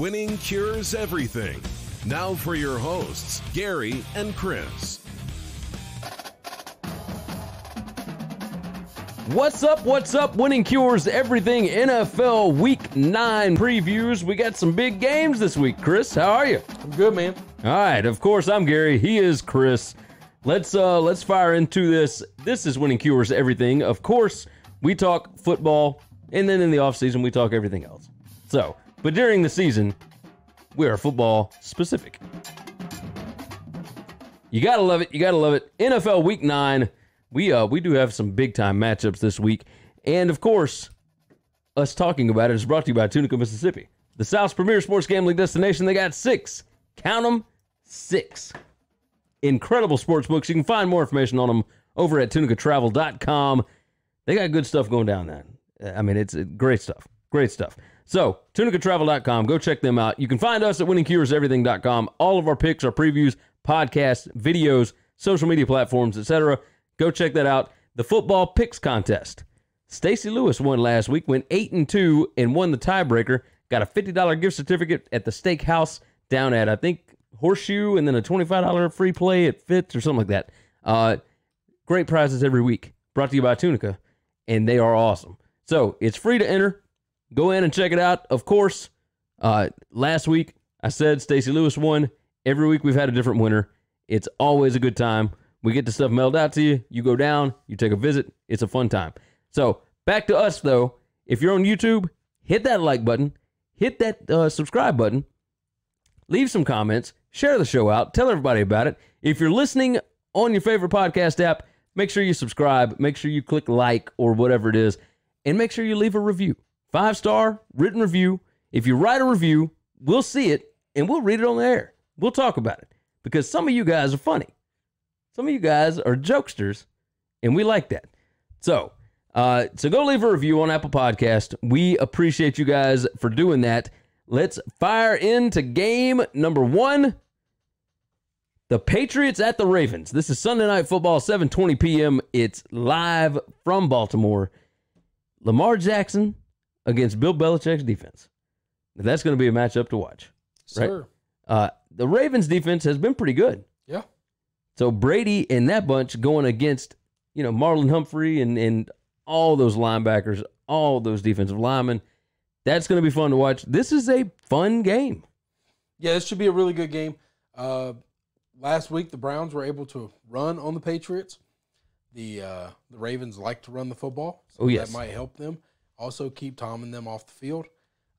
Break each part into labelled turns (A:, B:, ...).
A: Winning cures everything. Now for your hosts, Gary and Chris.
B: What's up? What's up? Winning cures everything. NFL Week 9 previews. We got some big games this week. Chris, how are you?
C: I'm good, man.
B: All right, of course I'm Gary. He is Chris. Let's uh let's fire into this. This is Winning Cures Everything. Of course, we talk football and then in the off season we talk everything else. So, but during the season, we are football specific. You gotta love it. You gotta love it. NFL Week Nine. We uh we do have some big time matchups this week, and of course, us talking about it is brought to you by Tunica, Mississippi, the South's premier sports gambling destination. They got six, count them, six incredible sports books. You can find more information on them over at tunicatravel.com. They got good stuff going down there. I mean, it's great stuff. Great stuff. So, tunicatravel.com, go check them out. You can find us at winningcureseverything.com. All of our picks, our previews, podcasts, videos, social media platforms, etc. Go check that out. The football picks contest. Stacy Lewis won last week, went 8 and 2 and won the tiebreaker. Got a $50 gift certificate at the steakhouse down at I think Horseshoe and then a $25 free play at Fitz or something like that. Uh, great prizes every week. Brought to you by Tunica, and they are awesome. So it's free to enter. Go in and check it out. Of course, uh, last week I said Stacy Lewis won. Every week we've had a different winner. It's always a good time. We get the stuff mailed out to you. You go down, you take a visit. It's a fun time. So back to us though. If you're on YouTube, hit that like button, hit that uh, subscribe button, leave some comments, share the show out, tell everybody about it. If you're listening on your favorite podcast app, make sure you subscribe, make sure you click like or whatever it is, and make sure you leave a review. Five star written review. If you write a review, we'll see it and we'll read it on the air. We'll talk about it because some of you guys are funny. Some of you guys are jokesters, and we like that. So, uh, so go leave a review on Apple Podcast. We appreciate you guys for doing that. Let's fire into game number one. The Patriots at the Ravens. This is Sunday Night Football, 7:20 p.m. It's live from Baltimore. Lamar Jackson against Bill Belichick's defense. That's going to be a matchup to watch. Right?
C: Sir.
B: Uh, the Ravens defense has been pretty good.
C: Yeah.
B: So Brady and that bunch going against, you know, Marlon Humphrey and, and all those linebackers, all those defensive linemen. That's going to be fun to watch. This is a fun game.
C: Yeah, this should be a really good game. Uh, last week, the Browns were able to run on the Patriots. The uh, the Ravens like to run the football, so
B: Oh, yes.
C: that might help them. Also, keep Tom and them off the field.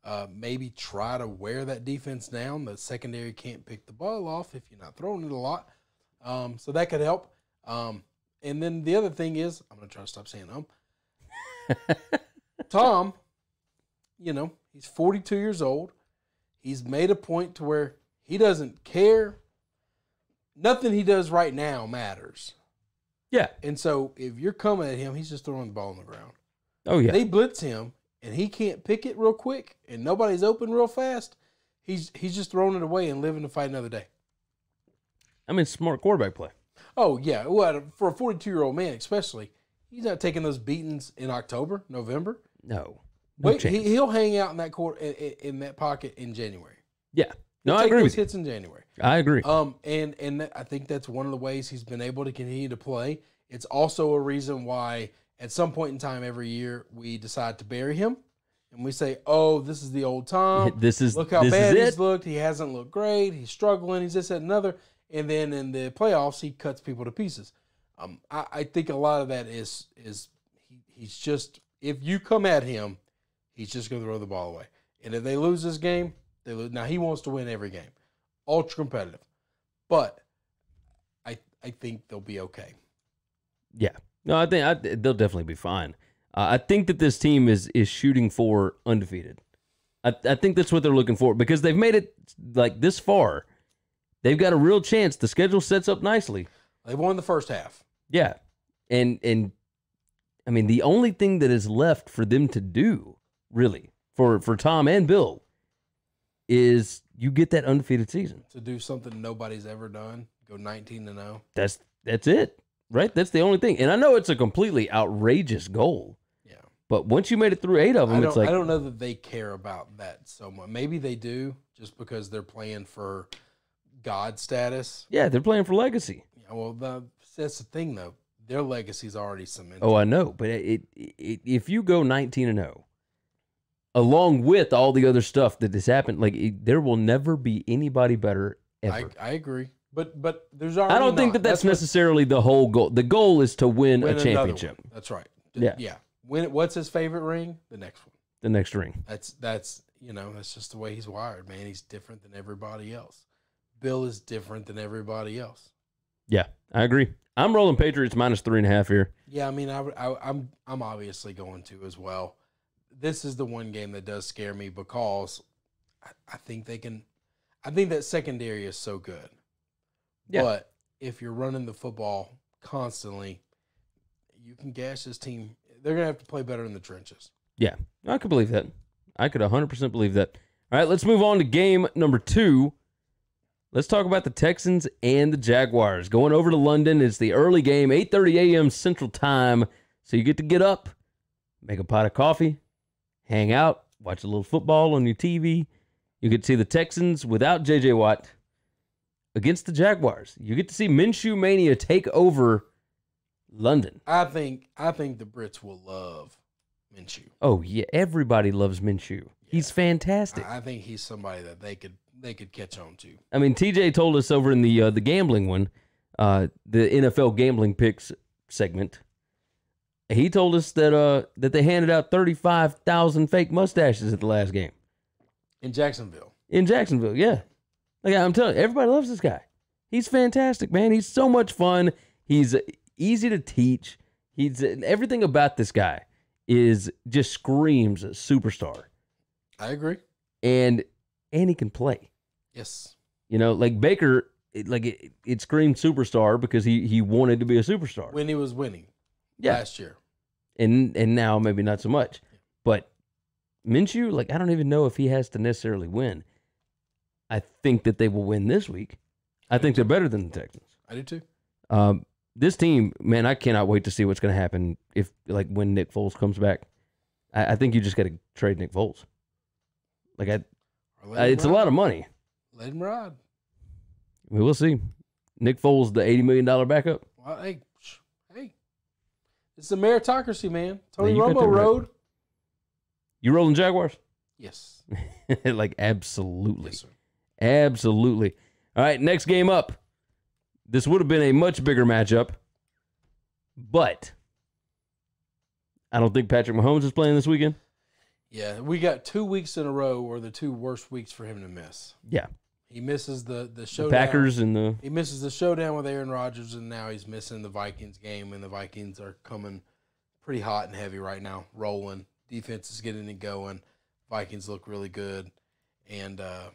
C: Uh, maybe try to wear that defense down. The secondary can't pick the ball off if you're not throwing it a lot. Um, so that could help. Um, and then the other thing is, I'm going to try to stop saying um. Tom, you know, he's 42 years old. He's made a point to where he doesn't care. Nothing he does right now matters.
B: Yeah.
C: And so if you're coming at him, he's just throwing the ball on the ground.
B: Oh yeah.
C: They blitz him and he can't pick it real quick and nobody's open real fast. He's he's just throwing it away and living to fight another day.
B: I mean, smart quarterback play.
C: Oh yeah, well for a 42 year old man especially, he's not taking those beatings in October, November.
B: No. No
C: Wait,
B: chance.
C: he, he'll hang out in that court in, in, that pocket in January.
B: yeah. No,
C: He'll
B: I agree
C: those
B: with you.
C: hits in January.
B: I agree.
C: Um, and and I think that's one of the ways he's been able to continue to play. It's also a reason why at some point in time every year we decide to bury him, and we say, "Oh, this is the old Tom.
B: this is
C: Look how
B: this
C: bad he's looked. He hasn't looked great. He's struggling. He's this that, and another." And then in the playoffs, he cuts people to pieces. Um, I, I think a lot of that is is he, he's just if you come at him, he's just going to throw the ball away. And if they lose this game, they lose. Now he wants to win every game, ultra competitive, but I I think they'll be okay.
B: Yeah. No, I think I, they'll definitely be fine. Uh, I think that this team is is shooting for undefeated. I, I think that's what they're looking for because they've made it like this far. They've got a real chance. The schedule sets up nicely.
C: They won the first half.
B: Yeah. And and I mean the only thing that is left for them to do, really, for for Tom and Bill is you get that undefeated season.
C: to do something nobody's ever done. Go 19 to oh. 0.
B: That's that's it. Right? That's the only thing. And I know it's a completely outrageous goal.
C: Yeah.
B: But once you made it through eight of them, it's like
C: I don't know that they care about that so much. Maybe they do, just because they're playing for God status.
B: yeah, they're playing for legacy.
C: Yeah, well, the, that's the thing though. Their legacy's already cemented.
B: Oh, I know, but it, it, it if you go nineteen and zero, along with all the other stuff that has happened, like it, there will never be anybody better ever.
C: I, I agree, but but there's already.
B: I don't think that that's,
C: what-
B: necessarily the whole goal. The goal is to win,
C: win
B: a championship.
C: That's right.
B: Yeah.
C: yeah. Win. What's his favorite ring? The next one.
B: the next ring.
C: That's that's you know that's just the way he's wired, man. He's different than everybody else. Bill is different than everybody else.
B: Yeah, I agree. I'm rolling Patriots minus three and a half here.
C: Yeah, I mean, I, I, I'm I'm obviously going to as well. This is the one game that does scare me because I, I think they can. I think that secondary is so good.
B: Yeah.
C: But if you're running the football constantly, you can gash this team. They're gonna have to play better in the trenches.
B: Yeah, I could believe that. I could 100% believe that. All right, let's move on to game number two. Let's talk about the Texans and the Jaguars. Going over to London, it's the early game, 8.30 a.m. Central Time. So you get to get up, make a pot of coffee, hang out, watch a little football on your TV. You get to see the Texans without J.J. Watt against the Jaguars. You get to see Minshew Mania take over London.
C: I think I think the Brits will love Minshew.
B: Oh, yeah, everybody loves Minshew. He's fantastic.
C: I I think he's somebody that they could they could catch on to.
B: I mean, TJ told us over in the uh, the gambling one, uh, the NFL gambling picks segment. He told us that uh that they handed out thirty five thousand fake mustaches at the last game
C: In Jacksonville,
B: in Jacksonville. Yeah, like I'm telling you, everybody loves this guy. He's fantastic, man. He's so much fun. He's easy to teach. He's everything about this guy is just screams superstar,
C: I agree.
B: and and he can play.
C: Yes,
B: You know, like Baker, it, like it, it screamed superstar because he he wanted to be a superstar.
C: when he was winning
B: yeah,
C: last year.
B: and and now maybe not so much. But Minshew, like I don't even know if he has to necessarily win. I think that they will win this week. I think they're better than the Texans.
C: I do too.
B: Um, this team, man, I cannot wait to see what's going to happen if like when Nick Foles comes back. I, I think you just got to trade Nick Foles. Like I, I it's a lot of money.
C: Let him ride.
B: We'll see. Nick Foles, the eighty million dollar backup.
C: Well, hey, hey, it's a meritocracy, man. Tony
B: Yeah,
C: Romo
B: right.
C: road.
B: You rolling Jaguars?
C: Yes,
B: like absolutely.
C: yes, sir.
B: Absolutely. All right, next game up. This would have been a much bigger matchup, but I don't think Patrick Mahomes is playing this weekend.
C: Yeah, we got two weeks in a row were the two worst weeks for him to miss.
B: Yeah,
C: He misses the the
B: the
C: showdown.
B: Packers and the
C: He misses the showdown with Aaron Rodgers, and now he's missing the Vikings game. And the Vikings are coming pretty hot and heavy right now, rolling. Defense is getting it going. Vikings look really good, and uh,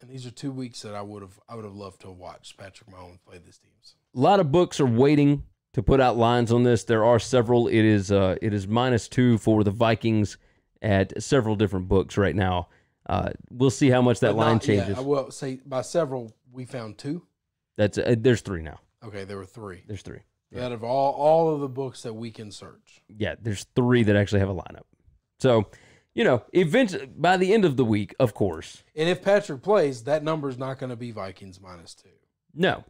C: and these are two weeks that I would have I would have loved to have watched Patrick Mahomes play these teams.
B: a lot of books are waiting to put out lines on this. There are several. It is uh, it is minus two for the Vikings at several different books right now. Uh, we'll see how much that
C: But
B: line
C: not- yeah,
B: changes.
C: I will say by several we found two.
B: That's uh, there's three now.
C: Okay, there were three.
B: There's three. Yeah.
C: Out of all all of the books that we can search,
B: yeah, there's three that actually have a lineup. So, you know, eventually by the end of the week, of course,
C: and if Patrick plays, that number is not going to be Vikings minus two.
B: no.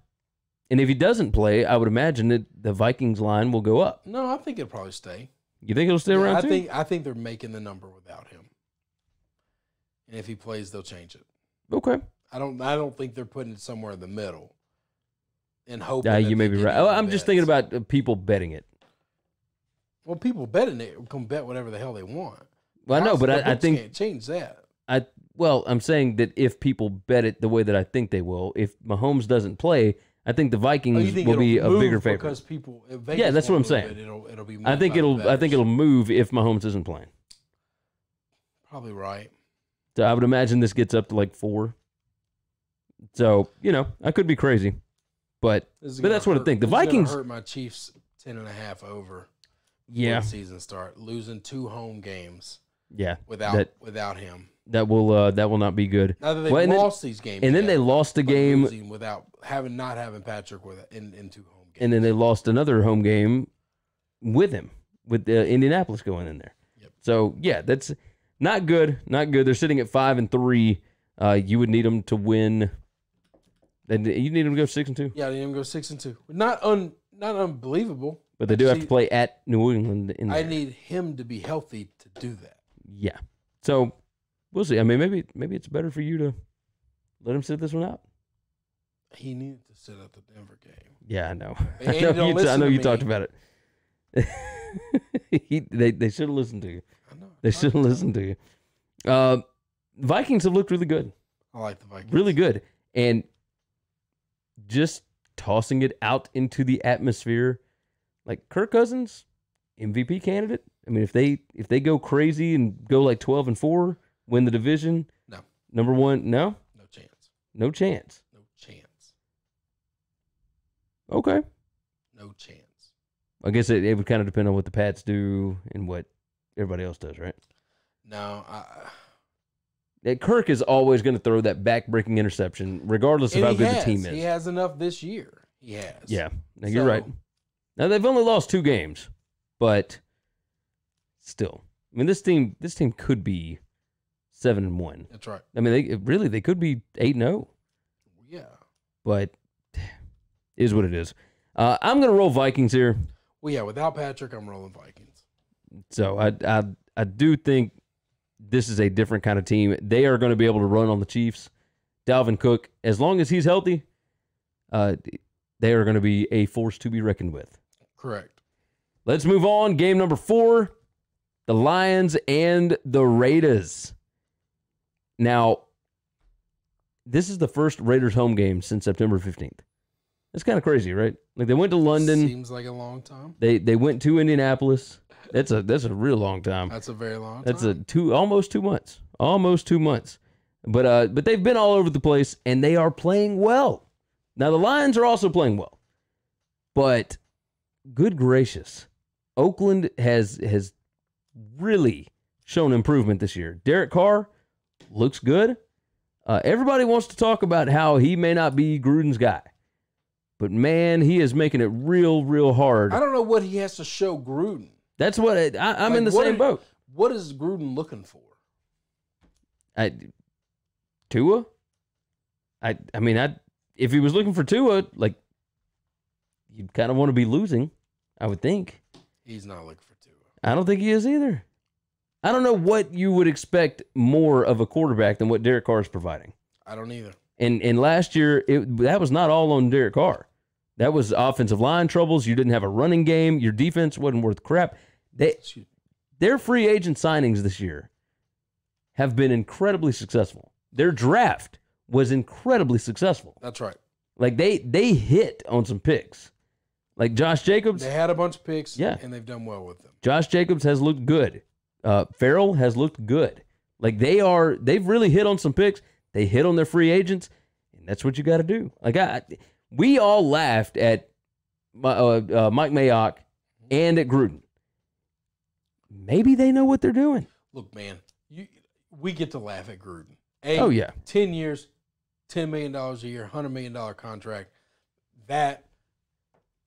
B: And if he doesn't play, I would imagine that the Vikings line will go up.
C: No, I think it'll probably stay.
B: You think it'll stay
C: Yeah,
B: around
C: I
B: too?
C: think I think they're making the number without him. And if he plays, they'll change it.
B: okay.
C: I don't I don't think they're putting it somewhere in the middle. And hoping
B: Uh, you may be right. Oh, I'm just thinking about uh, people betting it.
C: Well, people betting it can bet whatever the hell they want.
B: Well, I know, but I, I think
C: can't change that.
B: I well, I'm saying that if people bet it the way that I think they will, if Mahomes doesn't play, I think the
C: Oh,
B: Vikings
C: you think
B: will be a bigger favorite.
C: because people.
B: Yeah, that's what I'm saying.
C: It, it'll it'll be.
B: I think it'll I think it'll move if Mahomes isn't playing.
C: probably right.
B: So I would imagine this gets up to like four. So you know, I could be crazy, but But that's what I think. The
C: this is gonna
B: Vikings-
C: hurt my Chiefs ten and a half over.
B: yeah,
C: season start losing two home games
B: yeah,
C: without
B: That-
C: without him.
B: that will uh, that will not be good.
C: Now that they've
B: Well, and then-
C: lost these games,
B: And then they lost a
C: but
B: game,
C: without having not having Patrick with in, in two home games.
B: and then they lost another home game with him, with uh, Indianapolis going in there. Yep. So yeah, that's not good. Not good. They're sitting at five and three. Uh, you would need them to win. Then you need them to go six and two.
C: Yeah, they didn't go six and two. Not un, not unbelievable.
B: But they do have to play at New England. In
C: I need him to be healthy to do that.
B: Yeah. So we'll see. I mean, maybe maybe it's better for you to let him sit this one out.
C: He needed to sit out the Denver game.
B: Yeah, I know. I know you, I know you talked about it. he, they they should have listened to you.
C: I know.
B: They should have listened to you. Uh, Vikings have looked really good,
C: I like the Vikings.
B: really good, and just tossing it out into the atmosphere, like Kirk Cousins, MVP candidate. I mean, if they if they go crazy and go like twelve and four, win the division,
C: No.
B: number one, no,
C: No chance.
B: no chance.
C: No chance.
B: Okay,
C: No chance.
B: I guess it, it would kind of depend on what the Pats do and what everybody else does, right?
C: No, I.
B: Uh, that Kirk is always going to throw that back-breaking interception, regardless of
C: And
B: how good
C: has.
B: the team is.
C: He has enough this year. He has.
B: Yeah, no, you're right. Now they've only lost two games, but still, I mean, this team, this team could be seven and one.
C: That's right.
B: I mean, they really they could be eight and zero,
C: Yeah.
B: but is what it is. Uh, I'm going to roll Vikings here.
C: Well, yeah. Without Patrick, I'm rolling Vikings.
B: So I I I do think this is a different kind of team. They are going to be able to run on the Chiefs. Dalvin Cook, as long as he's healthy, uh, they are going to be a force to be reckoned with.
C: Correct.
B: Let's move on. Game number four: the Lions and the Raiders. Now, this is the first Raiders home game since September fifteenth. It's kind of crazy, right? Like they went to London.
C: Seems like a long time.
B: They they went to Indianapolis. That's a that's a real long time.
C: That's a very long
B: That's
C: time.
B: a two almost two months. Almost two months. But uh but they've been all over the place and they are playing well. Now the Lions are also playing well. But good gracious. Oakland has has really shown improvement this year. Derek Carr looks good. Uh, everybody wants to talk about how he may not be Gruden's guy. But man, he is making it real, real hard.
C: I don't know what he has to show Gruden.
B: That's what I, I, I'm
C: Like,
B: in the same
C: are-
B: boat.
C: What is Gruden looking for?
B: I Tua. I I mean I if he was looking for Tua, like you'd kind of want to be losing. I would think.
C: He's not looking.
B: I don't think he is either. I don't know what you would expect more of a quarterback than what Derek Carr is providing.
C: I don't either.
B: And and last year it that was not all on Derek Carr. That was offensive line troubles. You didn't have a running game. Your defense wasn't worth crap. They their free agent signings this year have been incredibly successful. Their draft was incredibly successful.
C: That's right.
B: Like they they hit on some picks. Like Josh Jacobs,
C: They had a bunch of picks,
B: Yeah.
C: and they've done well with them.
B: Josh Jacobs has looked good. Uh, Ferrell has looked good. Like they are, they've really hit on some picks. They hit on their free agents, and that's what you got to do. Like I, we all laughed at my, uh, uh, Mike Mayock and at Gruden. Maybe they know what they're doing.
C: Look, man, you we get to laugh at Gruden. Hey,
B: Oh yeah,
C: ten years, ten million dollars a year, hundred million dollar contract. That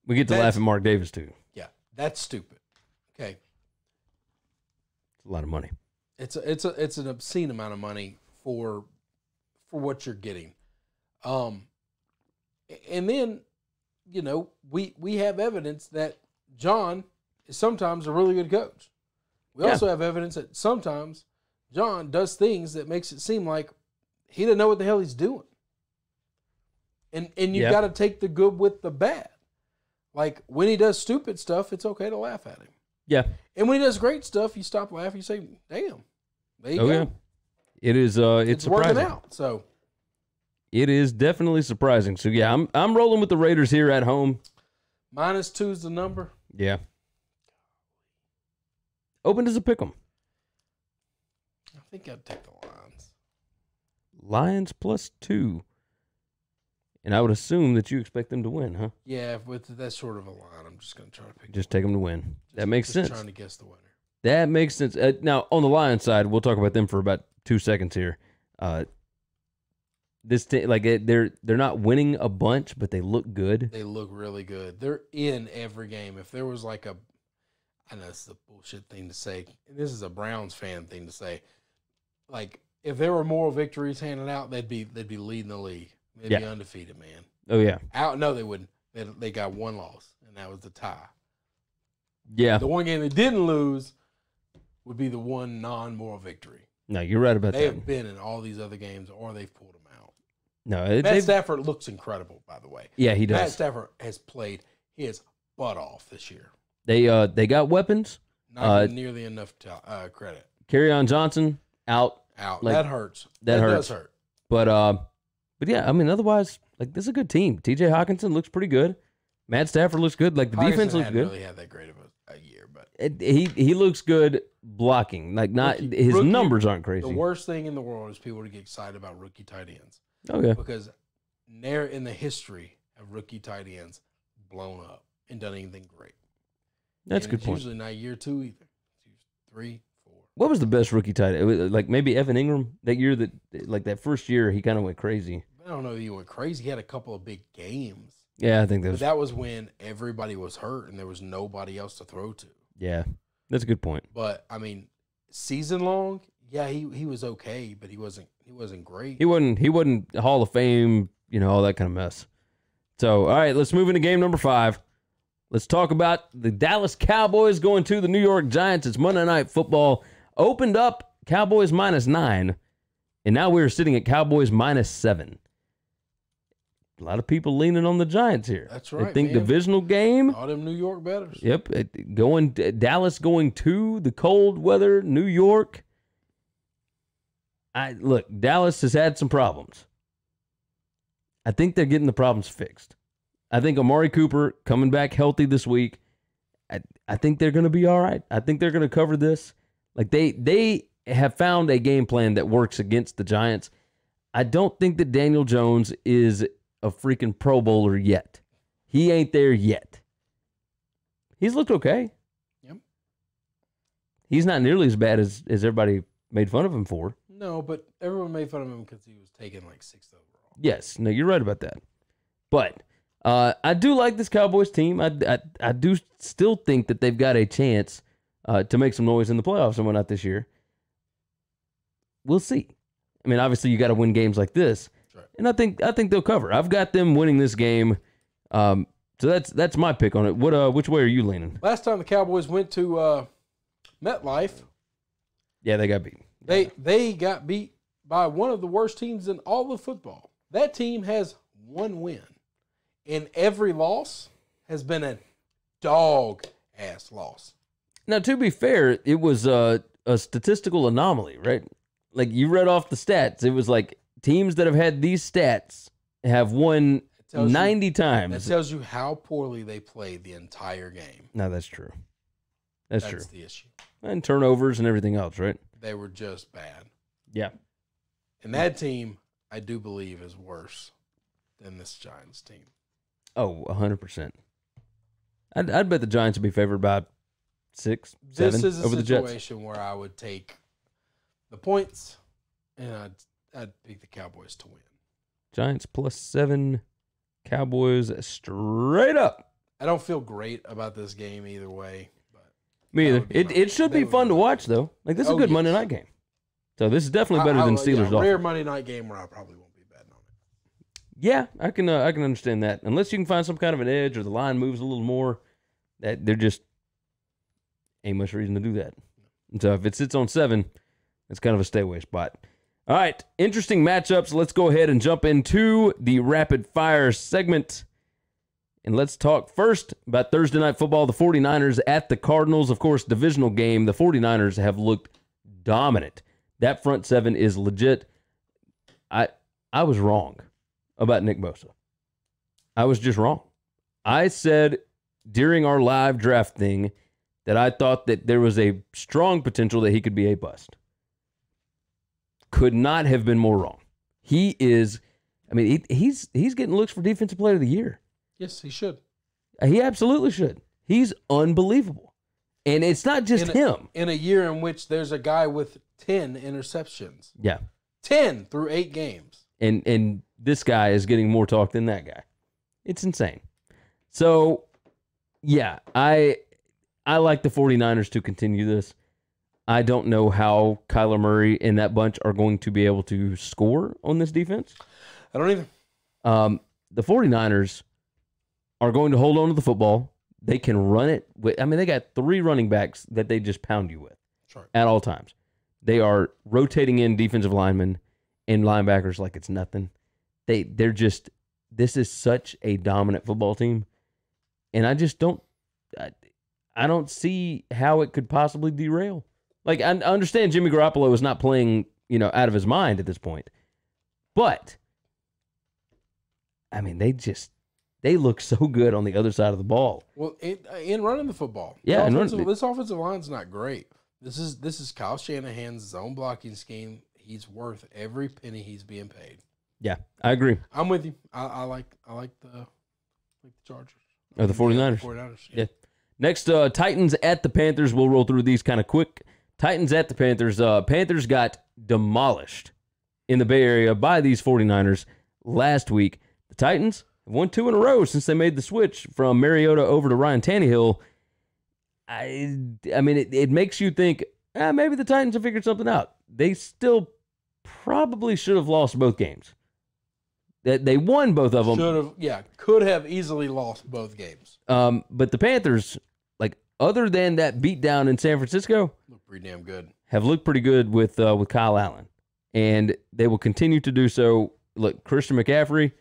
B: we get to
C: That's-
B: laugh at Mark Davis too.
C: yeah, that's stupid. Okay,
B: It's a lot of money.
C: it's a, it's a it's an obscene amount of money for for what you're getting. Um, and then you know we we have evidence that John is sometimes a really good coach. We
B: Yeah.
C: also have evidence that sometimes John does things that makes it seem like he doesn't know what the hell he's doing. And and you
B: Yeah.
C: got to take the good with the bad. Like when he does stupid stuff, it's okay to laugh at him.
B: Yeah.
C: And when he does great stuff, you stop laughing. You say, "Damn, there you
B: Oh
C: go.
B: yeah. It is. Uh, it's,
C: It's,
B: surprising.
C: working out." So
B: It is definitely surprising. So yeah, I'm I'm rolling with the Raiders here at home.
C: minus two is the number.
B: Yeah. Open as a pick 'em.
C: I think I'd take the Lions.
B: Lions plus two. And I would assume that you expect them to win, huh?
C: Yeah, with that sort of a line, I'm just going to try to pick.
B: Just take them to win. that makes
C: just
B: sense.
C: Trying to guess the winner.
B: That makes sense. Uh, now, on the Lions side, we'll talk about them for about two seconds here. Uh, this t- like it, they're they're not winning a bunch, but they look good.
C: They look really good. They're in every game. If there was like a, I know it's a bullshit thing to say, and this is a Browns fan thing to say. Like, if there were moral victories handed out, they'd be they'd be leading the league. They'd be undefeated, man.
B: Oh yeah,
C: Out, no, they wouldn't. They, they got one loss, and that was the tie.
B: yeah.
C: The one game they didn't lose would be the one non-moral victory.
B: No, you're right about
C: They
B: that.
C: They have been in all these other games, or they've pulled them out.
B: No, it,
C: Matt Stafford looks incredible, by the way.
B: yeah, he does. Matt.
C: Stafford has played his butt off this year.
B: They uh they got weapons.
C: Not
B: Uh,
C: nearly enough to, uh, credit.
B: Kerryon Johnson out,
C: Out.
B: like,
C: that hurts.
B: that hurts.
C: does hurt.
B: but uh, but yeah, I mean, otherwise, like this is a good team. T.J. Hockenson looks pretty good. Matt Stafford looks good. Like the defense looks good.
C: really had that great of a, a year, but
B: It, he he looks good blocking. Like not
C: Rookie-
B: his
C: rookie-
B: numbers aren't crazy.
C: the worst thing in the world is people to get excited about rookie tight ends
B: Oh yeah,
C: because never in the history of rookie tight ends blown up and done anything great.
B: that's a good point.
C: Usually not year two either. Three, four.
B: What was the best rookie tight? end? Like maybe Evan Engram that year that like that first year he kind of went crazy.
C: I don't know if he went crazy. He had a couple of big games.
B: Yeah, I think that
C: But
B: was
C: that was when everybody was hurt and there was nobody else to throw to.
B: yeah. That's a good point.
C: But I mean, season long, yeah, he, he was okay, but he wasn't he wasn't great.
B: He wasn't he wasn't Hall of Fame, you know, all that kind of mess. So, all right, let's move into game number five. Let's talk about the Dallas Cowboys going to the New York Giants. It's Monday Night Football. Opened up Cowboys minus nine, and now we're sitting at Cowboys minus seven. A lot of people leaning on the Giants here.
C: That's
B: They
C: right,
B: think
C: man.
B: divisional game.
C: All them New York betters.
B: Yep, going Dallas going to the cold weather, New York. I look, Dallas has had some problems. I think they're getting the problems fixed. I think Amari Cooper coming back healthy this week. I, I think they're going to be all right. I think they're going to cover this. Like they they have found a game plan that works against the Giants. I don't think that Daniel Jones is a freaking Pro Bowler yet. He ain't there yet. He's looked okay.
C: Yep.
B: He's not nearly as bad as, as everybody made fun of him for.
C: No, but everyone made fun of him because he was taken like sixth overall.
B: Yes, no, you're right about that. But uh, I do like this Cowboys team. I, I, I do still think that they've got a chance uh, to make some noise in the playoffs and whatnot this year. We'll see. I mean, obviously, you got to win games like this,
C: right.
B: and I think I think they'll cover. I've got them winning this game. Um, so that's that's my pick on it. What uh, which way are you leaning?
C: Last time the Cowboys went to uh, MetLife,
B: Yeah, they got beat.
C: they they got beat by one of the worst teams in all of football. That team has one win, and every loss has been a dog ass loss.
B: Now, to be fair, it was uh, a statistical anomaly, right? Like you read off the stats. It was like teams that have had these stats have won
C: It tells you-
B: 90
C: That
B: times.
C: tells you how poorly they played the entire game.
B: no, that's true. That's,
C: That's
B: true.
C: the issue.
B: And turnovers and everything else, right?
C: They were just bad.
B: Yeah.
C: And that team, I do believe, is worse than this Giants team.
B: Oh, 100%. I'd, I'd bet the Giants would be favored by six, seven
C: this is a
B: over the Jets.
C: situation where I would take the points and I'd, I'd pick the Cowboys to win.
B: Giants plus seven, Cowboys straight up.
C: I don't feel great about this game either way, but
B: Me either. It,
C: my-
B: it should be fun to watch, though. Like, this is a
C: Oh,
B: good Monday night game. So, this is definitely better
C: I-
B: than Steelers
C: yeah, rare Monday night game where I probably won't be betting on it.
B: Yeah, I can uh, I can understand that. Unless you can find some kind of an edge or the line moves a little more, that there just ain't much reason to do that. And so if it sits on seven, it's kind of a stay away spot. All right, interesting matchups. Let's go ahead and jump into the rapid fire segment. And let's talk first about Thursday night football. The 49ers at the Cardinals. Of course, divisional game. The 49ers have looked dominant. That front seven is legit. I I was wrong about Nick Bosa. I was just wrong. I said during our live draft thing that I thought that there was a strong potential that he could be a bust. Could not have been more wrong. He is, I mean, he, he's he's getting looks for defensive player of the year.
C: Yes, he should.
B: He absolutely should. He's unbelievable, and it's not just
C: In a-
B: him.
C: In a year in which there's a guy with 10 interceptions,
B: Yeah,
C: 10 through eight games.
B: and and this guy is getting more talk than that guy. It's insane. So, yeah, I I like the 49ers to continue this. I don't know how Kyler Murray and that bunch are going to be able to score on this defense.
C: I don't either.
B: Um, the 49ers are going to hold on to the football. They can run it. With, I mean, they got three running backs that they just pound you with at all times. They are rotating in defensive linemen and linebackers like it's nothing. They they're just this is such a dominant football team, and I just don't I, I don't see how it could possibly derail. Like I understand Jimmy Garoppolo is not playing you know out of his mind at this point, but I mean they just they look so good on the other side of the ball.
C: Well, in, in running the football,
B: Yeah,
C: The
B: and run-
C: offensive- this offensive line's not great. This is this is Kyle Shanahan's zone blocking scheme. He's worth every penny he's being paid.
B: Yeah, I agree.
C: I'm with you. I, I like I like the like the Chargers
B: Or the 49ers.
C: 49ers.
B: Yeah. Next, uh, Titans at the Panthers. We'll roll through these kind of quick. Titans at the Panthers. Uh, Panthers got demolished in the Bay Area by these 49ers last week. The Titans have won two in a row since they made the switch from Mariota over to Ryan Tannehill. I, I mean, it, it makes you think ah, maybe the Titans have figured something out. They still probably should have lost both games. They, they won both of them.
C: Should have yeah could have easily lost both games.
B: Um, but the Panthers, other than that beatdown in San Francisco,
C: Look pretty damn good.
B: have looked pretty good with uh, with Kyle Allen, and they will continue to do so. Look, Christian McCaffrey,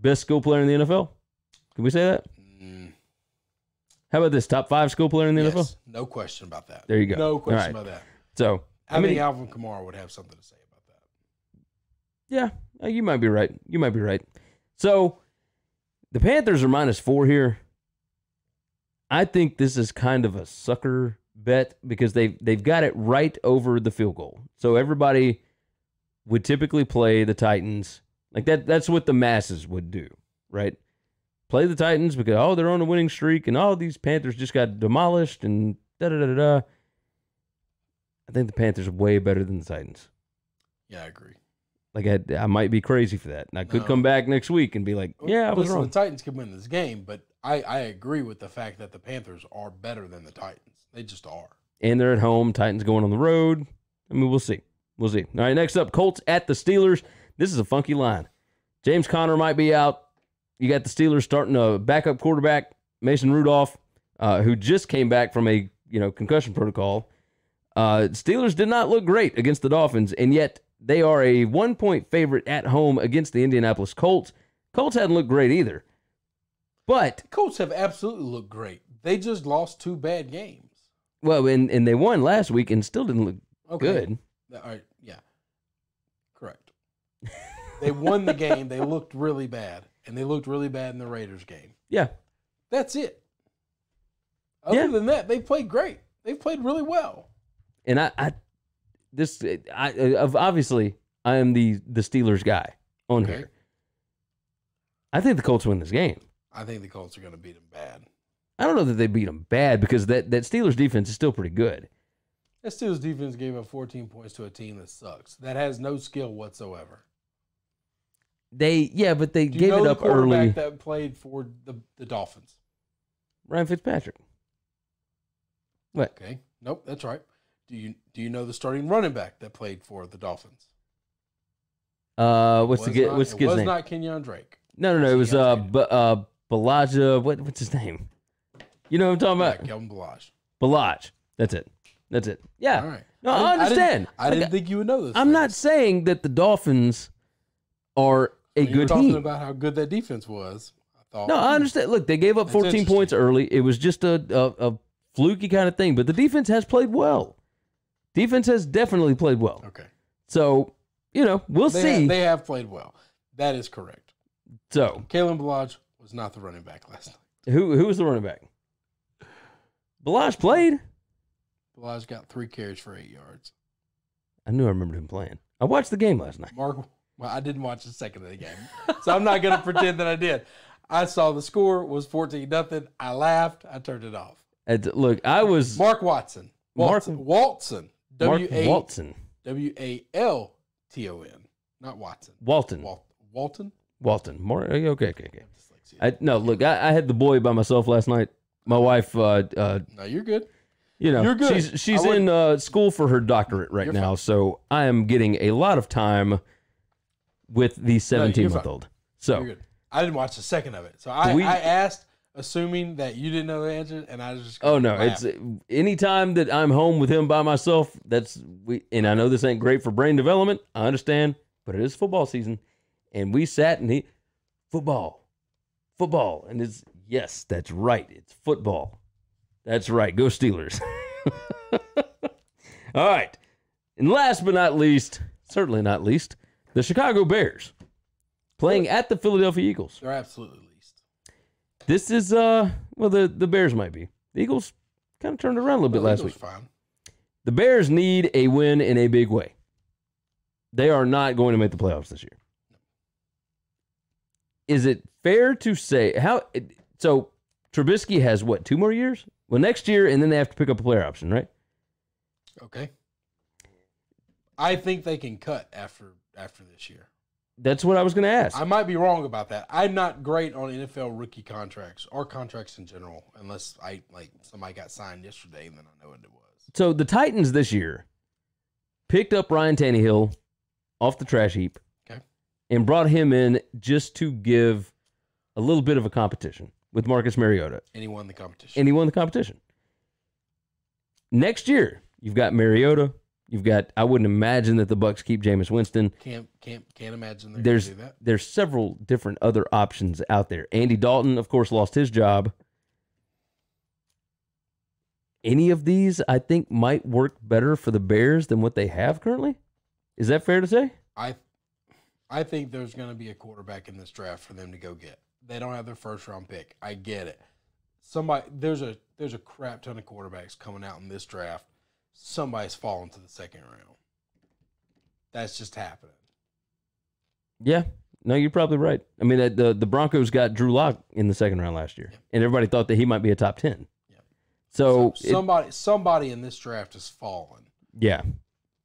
B: best skill player in the NFL. Can we say that?
C: Mm,
B: How about this top five skill player in the NFL?
C: no question about that.
B: There you go.
C: No question
B: All right.
C: about that.
B: So
C: I,
B: I mean,
C: think Alvin Kamara would have something to say about that.
B: yeah, uh, you might be right. You might be right. So the Panthers are minus four here. I think this is kind of a sucker bet because they've they've got it right over the field goal. So everybody would typically play the Titans like that. That's what the masses would do, right? Play the Titans because oh they're on a winning streak and all these Panthers just got demolished and da da da da. I think the Panthers are way better than the Titans.
C: Yeah, I agree.
B: Like I, I might be crazy for that, and I could
C: No.
B: come back next week and be like, "Yeah, I was
C: Listen,
B: wrong."
C: The Titans can win this game, but I, I agree with the fact that the Panthers are better than the Titans. They just are.
B: and they're at home. Titans going on the road. I mean, we'll see. We'll see. All right, next up, Colts at the Steelers. This is a funky line. James Conner might be out. You got the Steelers starting a backup quarterback, Mason Rudolph, uh, who just came back from a you know concussion protocol. Uh, Steelers did not look great against the Dolphins, and yet they are a one point favorite at home against the Indianapolis Colts. Colts hadn't looked great either, but
C: The Colts have absolutely looked great. They just lost two bad games.
B: well, and and they won last week and still didn't look
C: Okay.
B: good.
C: All right. Yeah. Correct. they won the game. They looked really bad, and they looked really bad in the Raiders game.
B: Yeah,
C: That's it. Other
B: Yeah.
C: than that, they played great. They played really well.
B: and I, I this I obviously I am the the Steelers guy on
C: Okay.
B: here. I think the Colts win this game.
C: I think the Colts are going to beat them bad.
B: I don't know that they beat them bad because that that Steelers defense is still pretty good.
C: That Steelers defense gave up 14 points to a team that sucks. That has no skill whatsoever.
B: They yeah, but they
C: Do you
B: gave
C: know
B: it
C: the
B: up
C: quarterback
B: early.
C: that played for the, the Dolphins?
B: Ryan Fitzpatrick. What?
C: Okay. Nope, that's right. Do you do you know the starting running back that played for the Dolphins?
B: Uh, what's the
C: Was
B: kid?
C: not-
B: What's the
C: it
B: kid's
C: was
B: name?
C: not Kenyan Drake.
B: no, no, no. It was
C: he got
B: uh,
C: traded.
B: B- uh, Balaja. What what's his name? You know what I'm talking
C: Yeah,
B: about?
C: Kelvin Ballage.
B: Ballage. That's it. That's it. Yeah.
C: All right.
B: No, I,
C: didn't- didn't-
B: understand.
C: I
B: Like,
C: didn't, think you would know this.
B: I'm not saying that the Dolphins are a
C: You
B: good
C: talking
B: team.
C: about how good that defense was. I thought.
B: no, I understand. Look, they gave up
C: That's
B: 14 points early. It was just a, a, a fluky kind of thing, but the defense has played well. Defense has definitely played well.
C: Okay.
B: So, you know, we'll
C: They
B: see.
C: have, they have played well. That is correct.
B: so,
C: Kalen Ballage was not the running back last night.
B: who who was the running back? Ballage played.
C: Ballage got three carries for eight yards.
B: I knew I remembered him playing. I watched the game last night.
C: Mark, well, I didn't watch the second of the game, so I'm not going to pretend that I did. I saw the score was 14 nothing. I laughed. I turned it off.
B: And look, I was
C: Mark Watson.
B: Mark-
C: Watson. Watson. W A
B: Walton.
C: W A L T O N. Not Watson.
B: Walton.
C: Wal- Walton.
B: Walton. More okay, okay, okay.
C: Dyslexia.
B: I no, look, I, I had the boy by myself last night. My wife, uh, uh,
C: No, you're good.
B: you know,
C: You're good.
B: she's she's
C: I wouldn't-
B: in uh, school for her doctorate right
C: You're
B: now,
C: fine.
B: so I am getting a lot of time with the 17 month old. So
C: You're good. I didn't watch a second of it, so I,
B: We-
C: I asked, assuming that you didn't know the answer, and I was just.
B: Oh no,
C: laugh.
B: it's anytime that I'm home with him by myself. That's we, and I know this ain't great for brain development. I understand, but it is football season, and we sat and he football, football, and it's yes, that's right, it's football. That's right, go Steelers. All right, and last but not least, certainly not least, the Chicago Bears playing at the Philadelphia Eagles.
C: they're absolutely least.
B: This is uh well the the Bears might be. The Eagles kind of turned around a little bit last
C: Eagles
B: week.
C: Fine.
B: The Bears need a win in a big way. They are not going to make the playoffs this year. Is it fair to say how so Trubisky has what, two more years? Well, next year and then they have to pick up a player option, right?
C: Okay. I think they can cut after after this year.
B: That's what I was going to ask.
C: I might be wrong about that. I'm not great on NFL rookie contracts or contracts in general, unless I like somebody got signed yesterday and then I know what it was.
B: So the Titans this year picked up Ryan Tannehill off the trash heap. And brought him in just to give a little bit of a competition with Marcus Mariota.
C: And he won the competition.
B: and he won the competition. Next year, you've got Mariota. You've got. I wouldn't imagine that the Bucs keep Jameis Winston.
C: can't can't can't imagine they're
B: There's
C: gonna do that.
B: there's several different other options out there. Andy Dalton, of course, lost his job. Any of these, I think, might work better for the Bears than what they have currently. Is that fair to say?
C: I I think there's gonna be a quarterback in this draft for them to go get. They don't have their first round pick. I get it. Somebody there's a there's a crap ton of quarterbacks coming out in this draft. Somebody's falling to the second round. That's just happening.
B: Yeah. No, you're probably right. I mean, the the, the Broncos got Drew Lock in the second round last year,
C: Yeah.
B: and everybody thought that he might be a top ten.
C: Yeah.
B: So,
C: So
B: it-
C: somebody somebody in this draft is falling.
B: Yeah.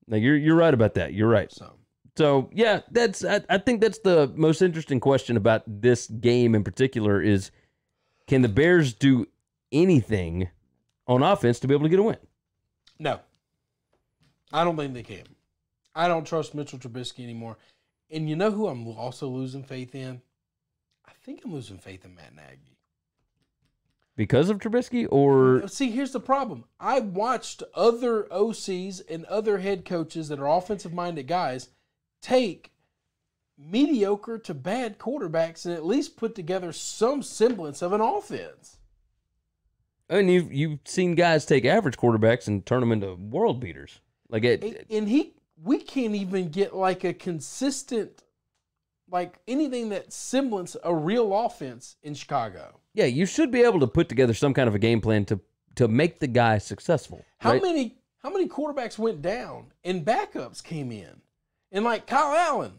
B: No, you're you're right about that. You're right.
C: So
B: So yeah, that's I, I think that's the most interesting question about this game in particular is can the Bears do anything on offense to be able to get a win?
C: no. I don't think they can. I don't trust Mitchell Trubisky anymore. And you know who I'm also losing faith in? I think I'm losing faith in Matt Nagy.
B: Because of Trubisky or
C: See, here's the problem. I watched other OCs and other head coaches that are offensive minded guys take mediocre to bad quarterbacks and at least put together some semblance of an offense.
B: I mean you've you've seen guys take average quarterbacks and turn them into world beaters. Like it,
C: And- And he, we can't even get like a consistent, like anything that semblance a real offense in Chicago.
B: yeah, you should be able to put together some kind of a game plan to to make the guy successful.
C: How
B: right?
C: many how many quarterbacks went down and backups came in? And like Kyle Allen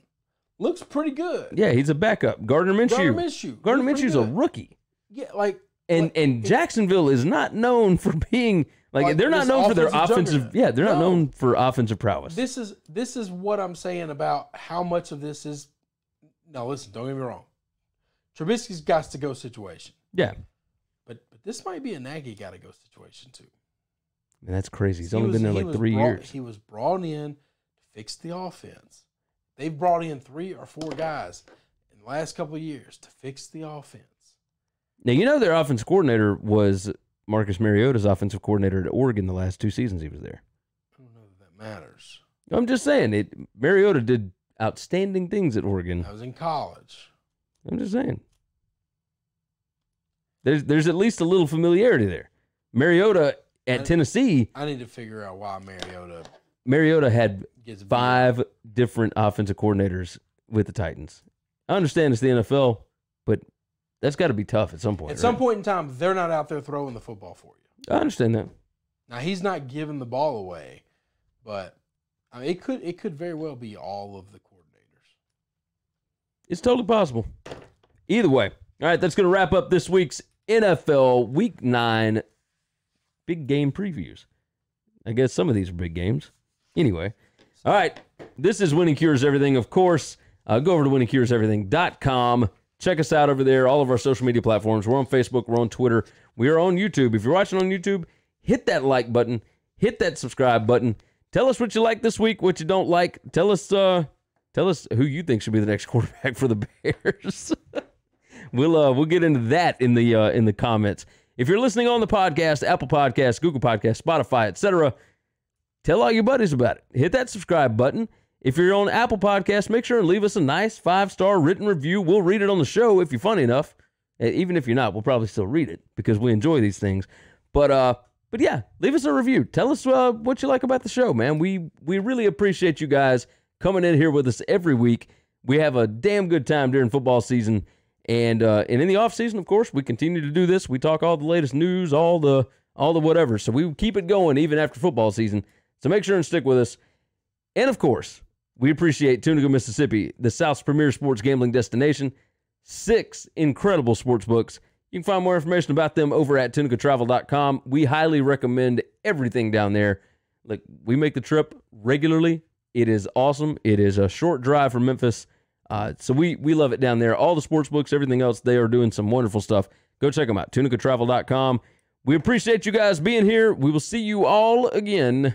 C: looks pretty good.
B: Yeah, he's a backup. Gardner Minshew.
C: Gardner Minshew.
B: Gardner Minshew's a rookie.
C: Yeah, like
B: and
C: Like,
B: and Jacksonville is not known for being like,
C: Like
B: they're not known for their
C: offensive juggernaut.
B: Yeah, they're not
C: No.
B: known for offensive prowess.
C: this is this is what I'm saying about how much of this is. No, listen, don't get me wrong. Trubisky's got to go situation,
B: yeah,
C: but but this might be a Nagy got to go situation too.
B: Man, that's crazy. He's
C: He
B: only
C: was-
B: been there like three
C: brought-
B: years.
C: He was brought in fix the offense. They've brought in three or four guys in the last couple of years to fix the offense.
B: Now you know their offensive coordinator was Marcus Mariota's offensive coordinator at Oregon the last two seasons he was there.
C: I don't know that that matters.
B: I'm just saying it. Mariota did outstanding things at Oregon.
C: I was in college.
B: I'm just saying. There's there's at least a little familiarity there. Mariota at
C: I-
B: Tennessee,
C: I need to figure out why Mariota
B: Mariota had five different offensive coordinators with the Titans. I understand it's the NFL, but that's got to be tough at some point.
C: At some point in time, they're not out there throwing the football for you.
B: I understand that.
C: Now he's not giving the ball away, but I mean, it could it could very well be all of the coordinators.
B: It's totally possible. Either way, all right, that's going to wrap up this week's NFL Week 9 big game previews. I guess some of these are big games. Anyway, all right, this is Winning Cures Everything, of course. Uh, go over to winningcureseverything.com. Check us out over there, all of our social media platforms. We're on Facebook, we're on Twitter, We are on YouTube. If you're watching on YouTube, hit that like button, hit that subscribe button. Tell us what you like this week, what you don't like. Tell us uh tell us who you think should be the next quarterback for the Bears. we'll uh we'll get into that in the uh in the comments. If you're listening on the podcast, Apple Podcast, Google Podcast, Spotify, etc., tell all your buddies about it. Hit that subscribe button. If you're on Apple Podcast, make sure and leave us a nice five-star written review. We'll read it on the show if you're funny enough. Even if you're not, we'll probably still read it because we enjoy these things. But uh but yeah, leave us a review. Tell us uh, what you like about the show, man. We we really appreciate you guys coming in here with us every week. We have a damn good time during football season, and uh, and in the off season, of course, we continue to do this. We talk all the latest news, all the all the whatever. So we keep it going even after football season. So make sure and stick with us. And of course, we appreciate Tunica, Mississippi, the South's premier sports gambling destination. Six incredible sports books you can find more information about them over at tunicatravel.com. We highly recommend everything down there. Like we make the trip regularly. It is awesome. It is a short drive from Memphis. Uh, so we we love it down there. All the sports books, everything else, they are doing some wonderful stuff. Go check them out. Tunicatravel.com. We appreciate you guys being here. We will see you all again